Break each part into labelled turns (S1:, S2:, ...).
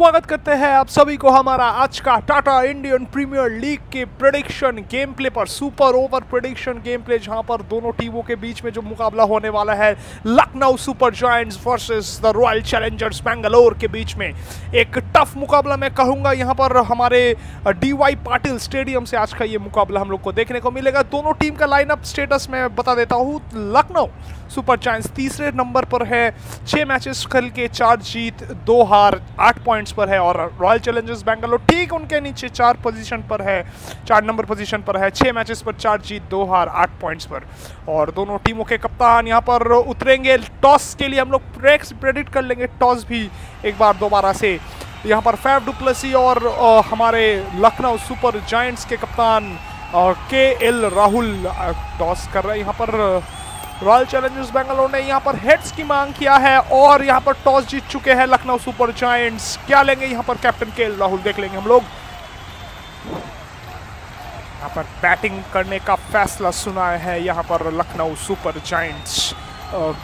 S1: स्वागत करते हैं आप सभी को हमारा आज का टाटा इंडियन प्रीमियर लीग के प्रेडिक्शन गेम प्ले पर super over prediction game play जहाँ पर दोनों टीमों के बीच में जो मुकाबला होने वाला है, Lucknow super giants versus the royal challengers Bangalore के बीच में। एक टफ मुकाबला मैं कहूँगा यहाँ पर हमारे डी वाई पाटिल स्टेडियम से आज का ये मुकाबला हम लोग को देखने को मिलेगा। दोनों टीम का लाइनअप स्टेटस मैं बता देता हूँ, लखनऊ सुपर जायंट्स तीसरे नंबर पर है, छह मैचेस खेल के चार जीत, दो हार, आठ पॉइंट्स पर है और रॉयल चैलेंजर्स बेंगलोर ठीक उनके नीचे चार पोजीशन पर है, चार नंबर पोजीशन पर है, छह मैचेस पर चार जीत, दो हार, आठ पॉइंट्स पर। और दोनों टीमों के कप्तान यहाँ पर उतरेंगे। टॉस के लिए हम लोग प्रेडिक्ट कर लेंगे। टॉस भी एक बार दोबारा से। यहाँ पर फैफ डुप्लसी और हमारे लखनऊ सुपर जायंट्स के कप्तान के एल राहुल टॉस कर रहे हैं। यहाँ पर रॉयल चैलेंजर्स बेंगलोर ने यहाँ पर हेड्स की मांग किया है और यहाँ पर टॉस जीत चुके हैं लखनऊ सुपर जायंट्स क्या लेंगे यहाँ पर कैप्टन के? राहुल देख लेंगे हम लोग। यहाँ पर बैटिंग करने का फैसला सुना है यहाँ पर लखनऊ सुपर जायंट्स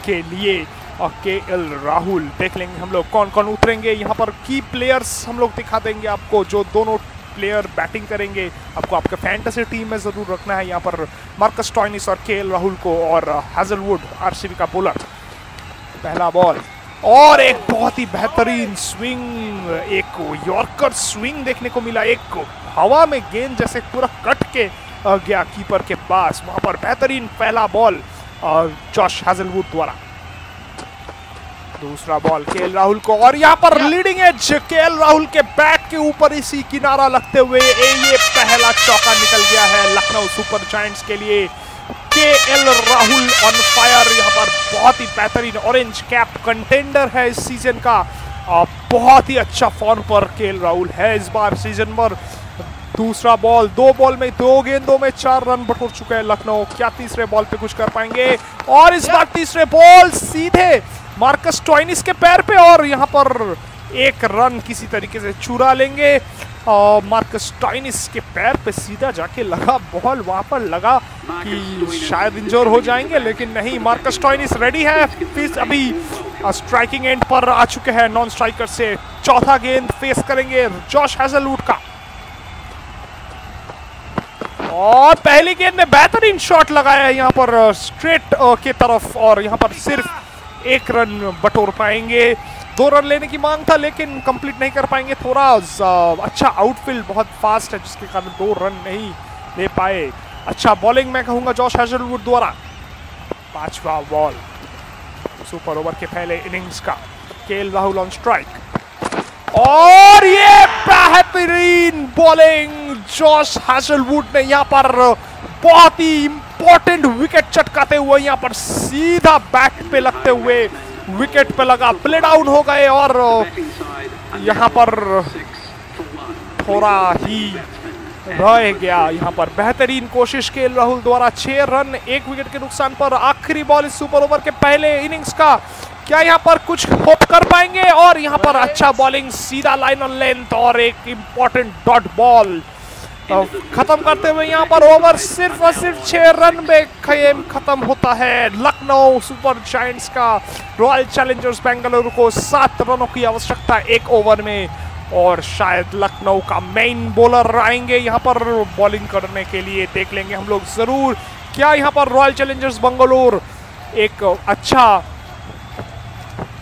S1: के लिए। और के एल राहुल देख लेंगे हम लोग। कौन कौन उतरेंगे? यहाँ पर की प्लेयर्स हम लोग दिखा देंगे आपको, जो दोनों प्लेयर बैटिंग करेंगे। आपको आपके फैंटेसी टीम में ज़रूर रखना है। यहाँ पर मार्कस टॉइनिस और के राहुल को और हैजलवुड आरसीबी का बोलर पहला बॉल और एक बहुत ही बेहतरीन स्विंग एक यॉर्कर स्विंग देखने को मिला। एक हवा में गेंद जैसे पूरा कट के गया कीपर के पास। वहाँ पर बेहतरीन पहला बॉल जॉश हैजलवुड द्वारा। दूसरा बॉल के राहुल को और यहाँ पर लीडिंग एज के राहुल के बैट के ऊपर इसी किनारा लगते हुए ये पहला चौका निकल गया है लखनऊ सुपर जायंट्स के लिए। के एल राहुल ऑन फायर यहाँ पर बहुत ही बेहतरीन ऑरेंज कैप कंटेंडर है इस सीज़न का। और बहुत ही अच्छा फॉर्म पर के एल राहुल है इस बार सीज़न पर। दूसरा बॉल दो बॉल में दो गेंदों में चार रन बटोर चुके हैं लखनऊ। क्या तीसरे बॉल पे कुछ कर पाएँगे? और इस बार तीसरे बॉल सीधे मार्कस टॉइनिस के पैर पे और यहाँ पर एक रन किसी तरीके से चुरा लेंगे। और मार्कस टॉइनिस के पैर पे सीधा जाके लगा, बॉल वहाँ पर लगा कि शायद इंजोर हो जाएँगे, लेकिन नहीं, मार्कस टॉइनिस रेडी है। फिर अभी स्ट्राइकिंग एंड पर आ चुके हैं नॉन स्ट्राइकर से। चौथा गेंद फेस करेंगे जॉश हैजलवुड का। और पहली गेंद में बेहतरीन शॉट लगाया है यहाँ पर स्ट्रेट के तरफ़। और यहाँ पर सिर्फ़ एक रन बटोर पाएँगे। दो रन लेने की मांग था, लेकिन कंप्लीट नहीं कर पाएँगे थोड़ा। अच्छा आउटफील्ड बहुत फास्ट है, जिसके कारण दो रन नहीं ले पाए। अच्छा बॉलिंग मैं कहूँगा जॉश हैजलवुड द्वारा। पांचवा बॉल सुपर ओवर के पहले इनिंग्स का। केएल राहुल ऑन स्ट्राइक और ये बेहतरीन बॉलिंग जॉश हैजलवुड ने यहाँ पर बहुत ही इंपॉर्टेंट विकेट चटकाते हुए यहाँ पर सीधा बैट पे लगते हुए विकेट पे लगा। प्ले डाउन हो गए और यहाँ पर थोड़ा ही रह गया यहाँ पर। बेहतरीन कोशिश के राहुल द्वारा छह रन, एक विकेट के नुकसान पर। आखिरी बॉल इस सुपर ओवर के पहले इनिंग्स का। क्या यहाँ पर कुछ होप कर पाएँगे? और यहाँ पर अच्छा बॉलिंग सीधा लाइन ऑन लेंथ और एक इम्पोर्टेंट डॉट बॉल खत्म करते हुए यहाँ पर ओवर सिर्फ़ और सिर्फ़ छह रन में खेम खत्म होता है। लखनऊ सुपर जायंट्स का रॉयल चैलेंजर्स बेंगलुरु को सात रनों की आवश्यकता एक ओवर में। और शायद लखनऊ का मेन बॉलर आएँगे यहाँ पर बॉलिंग करने के लिए। देख लेंगे हम लोग ज़रूर क्या यहाँ पर रॉयल चैलेंजर्स बंगलोर एक अच्छा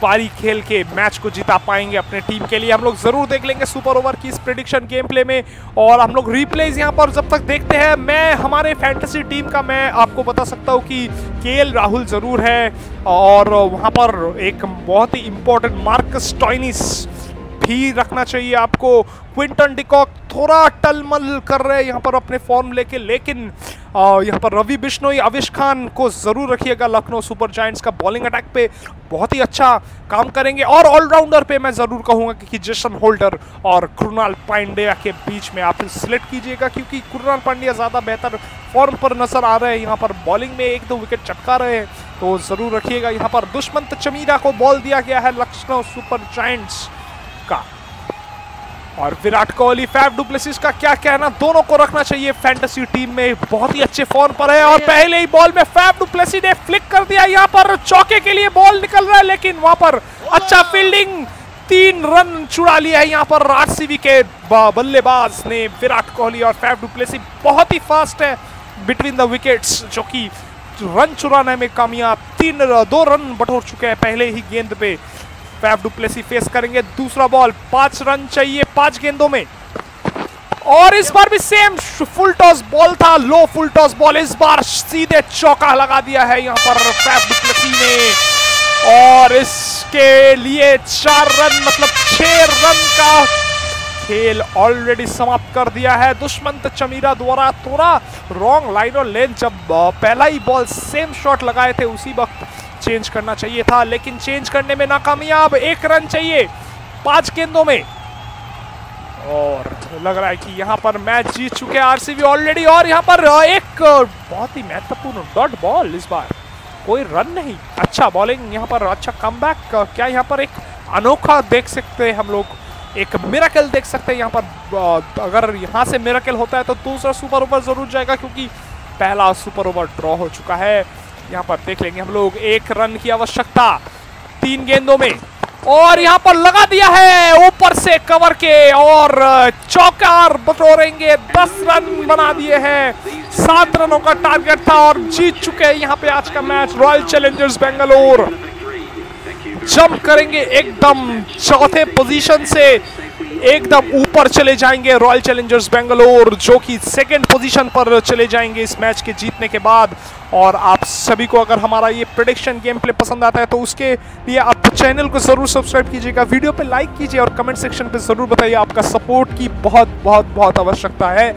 S1: पारी खेल के मैच को जिता पाएँगे अपने टीम के लिए। हम लोग ज़रूर देख लेंगे सुपर ओवर की इस प्रिडिक्शन गेम प्ले में। और हम लोग रिप्लेज यहाँ पर जब तक देखते हैं, मैं, हमारे फैंटेसी टीम का मैं आपको बता सकता हूँ कि के राहुल ज़रूर है। और वहाँ पर एक बहुत ही इंपॉर्टेंट मार्कस टॉइनिस भी रखना चाहिए आपको। क्विंटन डिकॉक थोड़ा टलमल कर रहे हैं यहाँ पर अपने फॉर्म लेके, लेकिन यहाँ पर रवि बिश्नोई अविश खान को ज़रूर रखिएगा लखनऊ सुपर जायंट्स का बॉलिंग अटैक पे। बहुत ही अच्छा काम करेंगे और ऑलराउंडर पे मैं ज़रूर कहूँगा कि जेसन होल्डर और कृणाल पांड्या के बीच में आप सिलेक्ट कीजिएगा क्योंकि कृणाल पांड्या ज़्यादा बेहतर फॉर्म पर नज़र आ रहे हैं। यहाँ पर बॉलिंग में एक दो विकेट चटका रहे हैं तो ज़रूर रखिएगा। यहाँ पर दुष्मंत चमीरा को बॉल दिया गया है लखनऊ सुपर जायंट्स का। और विराट कोहली फैफ डुप्लेसिस का क्या कहना? दोनों को रखना चाहिए। फैंटेसी टीम में बहुत ही अच्छे फॉर्म पर है और पहले ही बॉल में फैफ डुप्लेसी ने फ्लिक कर दिया। यहाँ पर चौके के लिए बॉल निकल रहा है लेकिन वहाँ पर अच्छा फील्डिंग तीन रन चुरा लिया है यहाँ पर आरसीबी के बल्लेबाज ने। विराट कोहली और फैफ डुप्लेसी बहुत ही फास्ट है बिटवीन द विकेट्स जो कि रन चुराने में कामयाब। तीन दो रन बटोर चुके हैं पहले ही गेंद पे। फैफ डुप्लेसी फेस करेंगे, दूसरा बॉल पाँच रन चाहिए, पाँच गेंदों में। और इस बार भी सेम फुल टॉस बॉल था लो फुल टॉस बॉल इस बार सीधे चौका लगा दिया है यहाँ पर फैफ डुप्लेसी ने। और इसके लिए चार रन मतलब छह रन का खेल ऑलरेडी समाप्त कर दिया है। दुष्मंत चमीरा द्वारा थोड़ा रॉन्ग लाइन और लेंथ जब पहला ही बॉल सेम शॉट लगाए थे उसी वक्त। चेंज करना चाहिए था, लेकिन चेंज करने में नाकामयाब। एक रन चाहिए पाँच गेंदों में। और लग रहा है कि यहाँ पर मैच जीत चुके हैं आरसीबी ऑलरेडी और यहाँ पर एक बहुत ही महत्वपूर्ण डॉट बॉल इस बार। कोई रन नहीं। अच्छा बॉलिंग यहाँ पर अच्छा कम क्या यहाँ पर एक अनोखा देख सकते हैं हम लोग? एक मिराकल देख सकते हैं यहाँ पर। अगर यहाँ से मिराकल होता है तो दूसरा सुपर ओवर ज़रूर जाएगा, क्योंकि पहला सुपर ओवर ड्रॉ हो चुका है। यहाँ पर देख लेंगे हम लोग, एक रन की आवश्यकता तीन गेंदों में। और यहाँ पर लगा दिया है ऊपर से कवर के, और चौकार बटोरेंगे, दस रन बना दिए हैं। सात रनों का टारगेट था और जीत चुके हैं यहाँ पे आज का match royal challengers Bangalore jump करेंगे एकदम चौथे पोजीशन से। एकदम ऊपर चले जाएँगे रॉयल चैलेंजर्स बेंगलोर जो कि सेकंड पोजीशन पर चले जाएँगे इस मैच के जीतने के बाद। और आप सभी को अगर हमारा ये प्रोडिक्शन गेम प्ले पसंद आता है तो उसके लिए आप चैनल को ज़रूर सब्सक्राइब कीजिएगा। वीडियो पे लाइक कीजिए और कमेंट सेक्शन पे ज़रूर बताइए आपका सपोर्ट की बहुत बहुत बहुत आवश्यकता है।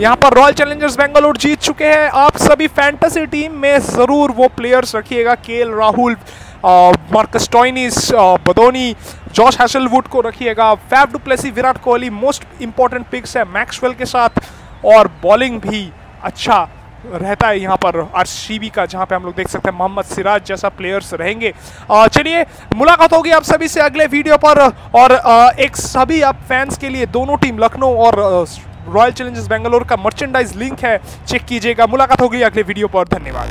S1: यहाँ पर रॉयल चैलेंजर्स बेंगलोर जीत चुके हैं। आप सभी फैंटेसी टीम में ज़रूर वो प्लेयर्स रखिएगा। K Rahul Marcus Stoinis Badoni, Josh Hazlewood को रखिएगा। Faf du Plessis, Virat Kohli, most important picks है मैक्सवेल के साथ, और बॉलिंग भी अच्छा रहता है यहाँ पर आरसीबी का, जहाँ पे हम लोग देख सकते हैं मोहम्मद सिराज जैसा प्लेयर्स रहेंगे। चलिए, मुलाकात होगी आप सभी से अगले वीडियो पर, और एक सभी आप फैंस के लिए, दोनों टीम लखनऊ और रॉयल चैलेंजर्स बेंगलोर का मर्चेंडाइज लिंक है चेक कीजिएगा। मुलाकात होगी अगले वीडियो पर, धन्यवाद।